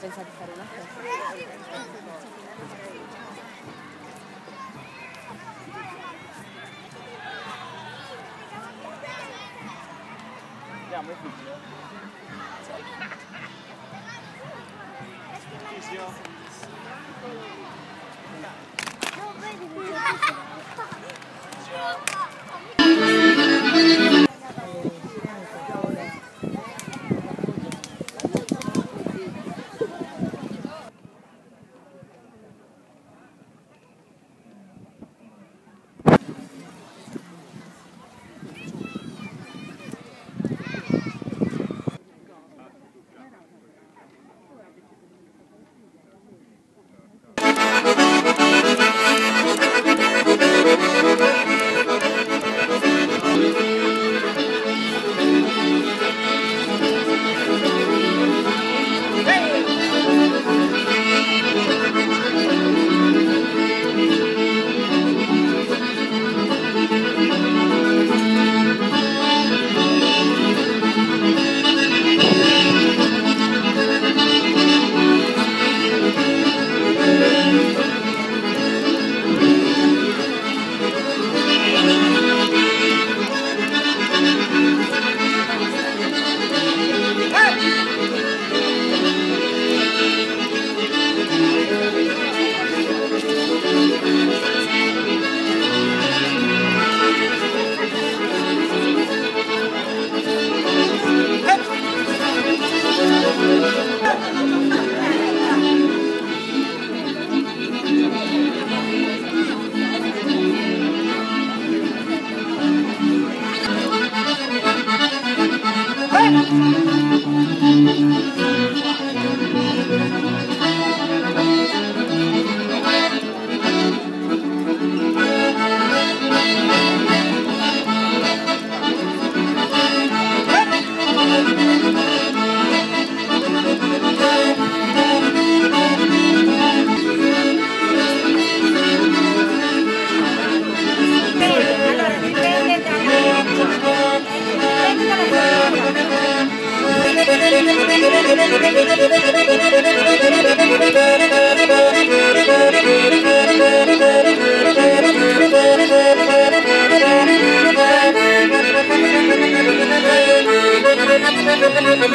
Pensa di fare una festa? Andiamo, è qui. Allora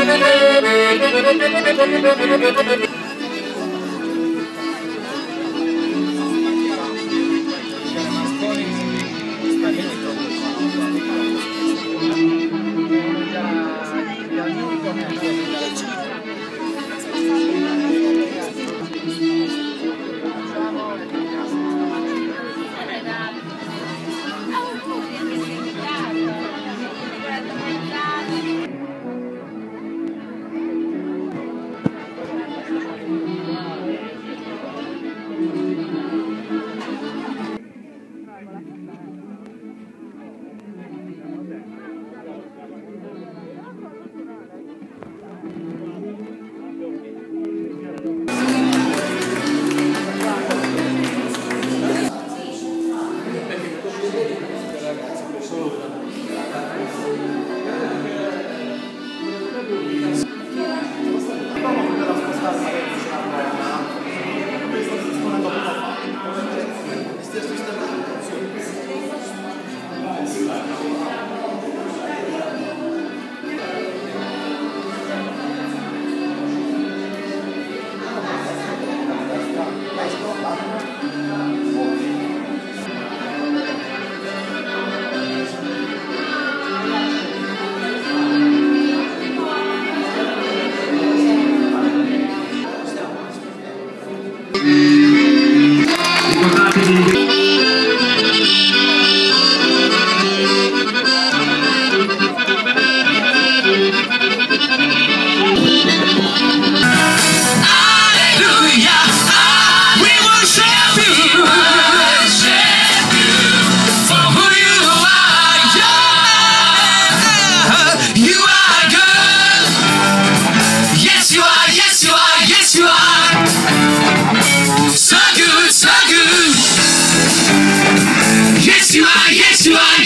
Thank you. Smash!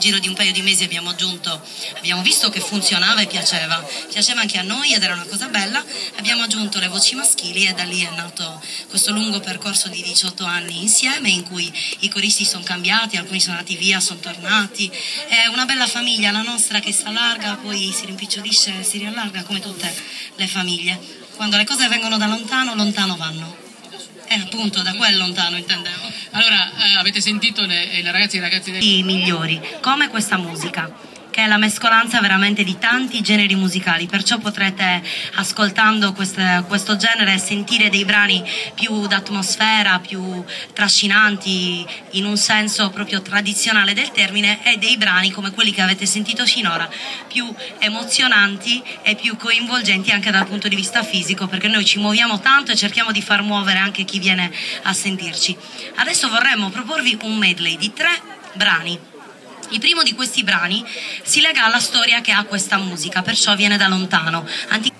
Giro di un paio di mesi abbiamo aggiunto, abbiamo visto che funzionava e piaceva, piaceva anche a noi ed era una cosa bella, abbiamo aggiunto le voci maschili e da lì è nato questo lungo percorso di 18 anni insieme in cui i coristi sono cambiati, alcuni sono andati via, sono tornati, è una bella famiglia la nostra che si allarga, poi si rimpicciolisce e si riallarga come tutte le famiglie. Quando le cose vengono da lontano, lontano vanno. E appunto da quel lontano intendevo. Allora, eh, avete sentito le, le ragazze e i ragazzi i migliori, come questa musica che è la mescolanza veramente di tanti generi musicali, perciò potrete ascoltando queste- questo genere sentire dei brani più d'atmosfera, più trascinanti in un senso proprio tradizionale del termine e dei brani come quelli che avete sentito finora più emozionanti e più coinvolgenti anche dal punto di vista fisico perché noi ci muoviamo tanto e cerchiamo di far muovere anche chi viene a sentirci. Adesso vorremmo proporvi un medley di tre brani. Il primo di questi brani si lega alla storia che ha questa musica, perciò viene da lontano. Anti-